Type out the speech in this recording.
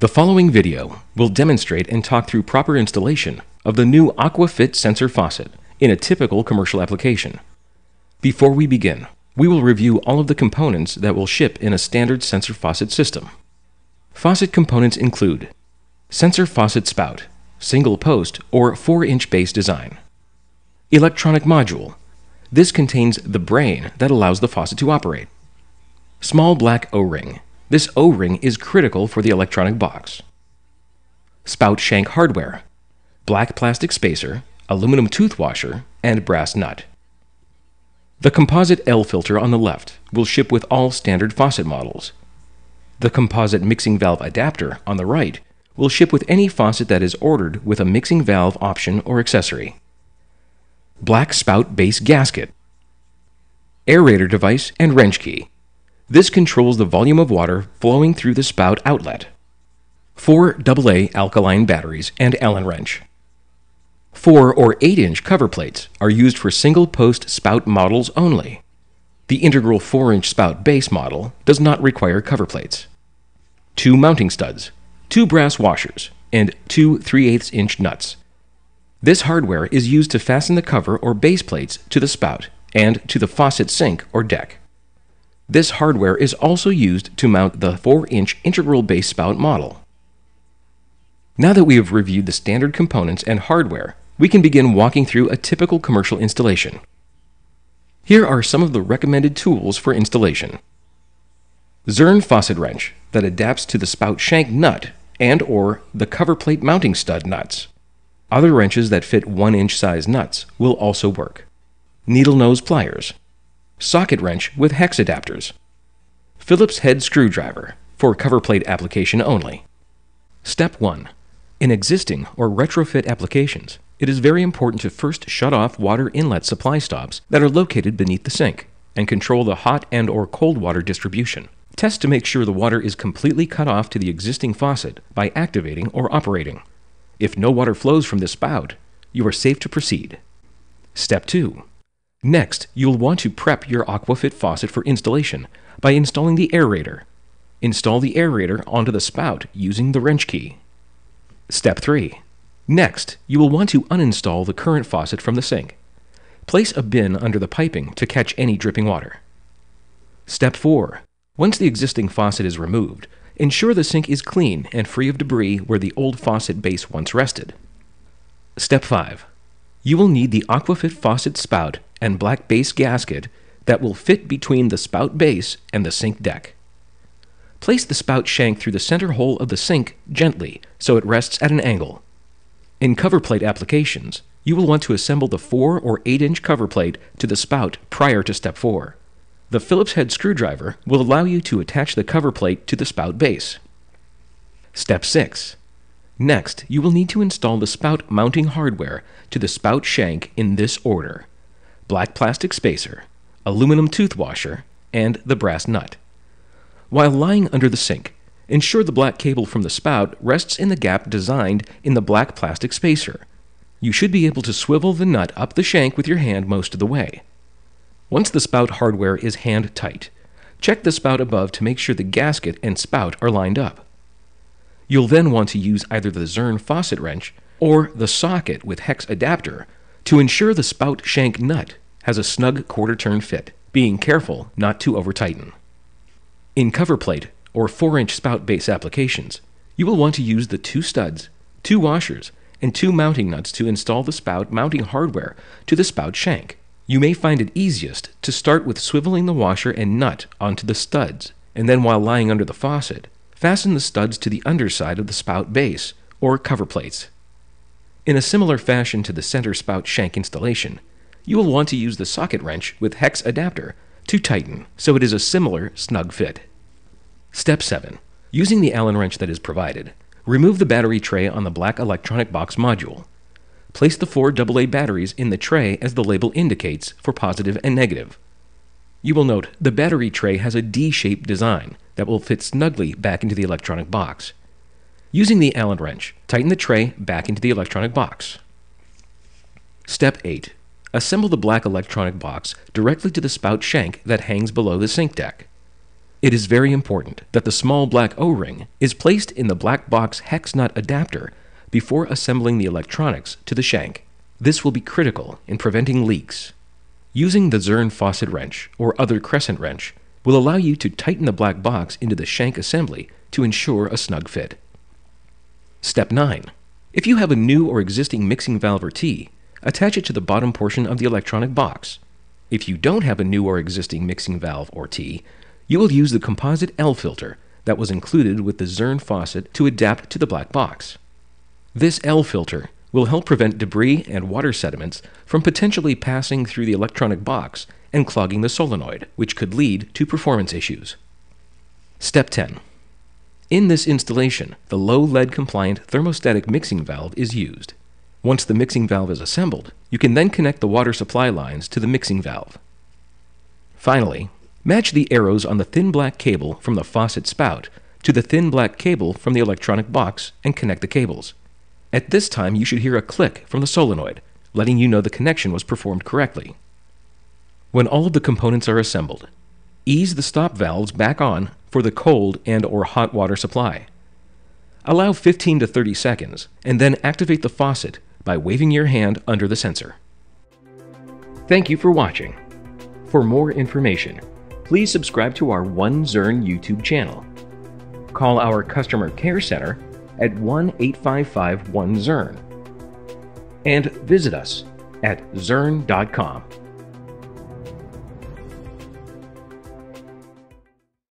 The following video will demonstrate and talk through proper installation of the new AquaFit sensor faucet in a typical commercial application. Before we begin, we will review all of the components that will ship in a standard sensor faucet system. Faucet components include sensor faucet spout, single post or 4-inch base design. Electronic module. This contains the brain that allows the faucet to operate. Small black O-ring this O-ring is critical for the electronic box. Spout shank hardware, black plastic spacer, aluminum tooth washer, and brass nut. The composite L filter on the left will ship with all standard faucet models. The composite mixing valve adapter on the right will ship with any faucet that is ordered with a mixing valve option or accessory. Black spout base gasket, aerator device and wrench key. This controls the volume of water flowing through the spout outlet. Four AA alkaline batteries and Allen wrench. 4 or 8 inch cover plates are used for single post spout models only. The integral 4 inch spout base model does not require cover plates. Two mounting studs, two brass washers, and two 3 8 inch nuts. This hardware is used to fasten the cover or base plates to the spout and to the faucet sink or deck. This hardware is also used to mount the 4-inch integral base spout model. Now that we have reviewed the standard components and hardware, we can begin walking through a typical commercial installation. Here are some of the recommended tools for installation. Zurn faucet wrench that adapts to the spout shank nut and or the cover plate mounting stud nuts. Other wrenches that fit 1-inch size nuts will also work. Needle nose pliers, socket wrench with hex adapters, Phillips head screwdriver for cover plate application only. Step 1. In existing or retrofit applications, it is very important to first shut off water inlet supply stops that are located beneath the sink and control the hot and or cold water distribution. Test to make sure the water is completely cut off to the existing faucet by activating or operating. If no water flows from the spout, you are safe to proceed. Step 2. Next, you'll want to prep your AquaFit faucet for installation by installing the aerator. Install the aerator onto the spout using the wrench key. Step 3. Next, you will want to uninstall the current faucet from the sink. Place a bin under the piping to catch any dripping water. Step 4. Once the existing faucet is removed, ensure the sink is clean and free of debris where the old faucet base once rested. Step 5. You will need the AquaFit faucet spout and black base gasket that will fit between the spout base and the sink deck. Place the spout shank through the center hole of the sink gently so it rests at an angle. In cover plate applications, you will want to assemble the 4 or 8 inch cover plate to the spout prior to step 4. The Phillips head screwdriver will allow you to attach the cover plate to the spout base. Step 6. Next, you will need to install the spout mounting hardware to the spout shank in this order black plastic spacer, aluminum tooth washer, and the brass nut. While lying under the sink, ensure the black cable from the spout rests in the gap designed in the black plastic spacer. You should be able to swivel the nut up the shank with your hand most of the way. Once the spout hardware is hand tight, check the spout above to make sure the gasket and spout are lined up. You'll then want to use either the Zurn faucet wrench or the socket with hex adapter to ensure the spout shank nut has a snug quarter turn fit, being careful not to over tighten. In cover plate or 4 inch spout base applications, you will want to use the two studs, two washers, and two mounting nuts to install the spout mounting hardware to the spout shank. You may find it easiest to start with swiveling the washer and nut onto the studs, and then while lying under the faucet, fasten the studs to the underside of the spout base or cover plates in a similar fashion to the center spout shank installation, you will want to use the socket wrench with hex adapter to tighten so it is a similar snug fit. Step 7. Using the Allen wrench that is provided, remove the battery tray on the black electronic box module. Place the four AA batteries in the tray as the label indicates for positive and negative. You will note the battery tray has a D-shaped design that will fit snugly back into the electronic box. Using the Allen wrench, tighten the tray back into the electronic box. Step 8. Assemble the black electronic box directly to the spout shank that hangs below the sink deck. It is very important that the small black O-ring is placed in the black box hex nut adapter before assembling the electronics to the shank. This will be critical in preventing leaks. Using the Zurn faucet wrench or other crescent wrench will allow you to tighten the black box into the shank assembly to ensure a snug fit. Step 9. If you have a new or existing mixing valve or T, attach it to the bottom portion of the electronic box. If you don't have a new or existing mixing valve or T, you will use the composite L filter that was included with the Zurn faucet to adapt to the black box. This L filter will help prevent debris and water sediments from potentially passing through the electronic box and clogging the solenoid, which could lead to performance issues. Step 10. In this installation, the low lead compliant thermostatic mixing valve is used. Once the mixing valve is assembled, you can then connect the water supply lines to the mixing valve. Finally, Match the arrows on the thin black cable from the faucet spout to the thin black cable from the electronic box and connect the cables. At this time, you should hear a click from the solenoid, letting you know the connection was performed correctly. When all of the components are assembled, ease the stop valves back on for the cold and or hot water supply. Allow 15 to 30 seconds and then activate the faucet by waving your hand under the sensor. Thank you for watching. For more information, please subscribe to our One Zurn YouTube channel. Call our customer care center at 1 855 1 Zurn and visit us at zurn.com.